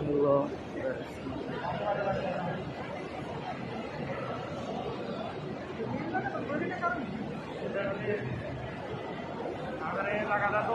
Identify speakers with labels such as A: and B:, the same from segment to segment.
A: মূল্য അങ്ങനെ തകർന്നു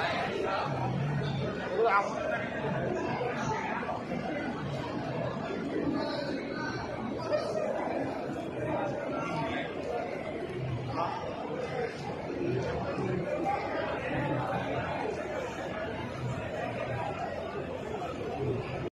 A: của ông.